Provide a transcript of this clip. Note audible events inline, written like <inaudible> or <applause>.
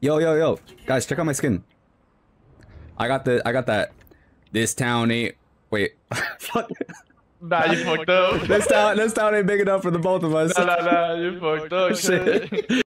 Yo, yo, yo, guys, check out my skin. I got the, I got that. This town ain't. Wait, <laughs> fuck. Nah, you fucked up. This town, this town ain't big enough for the both of us. Nah, nah, nah, you fucked up. Shit. Shit.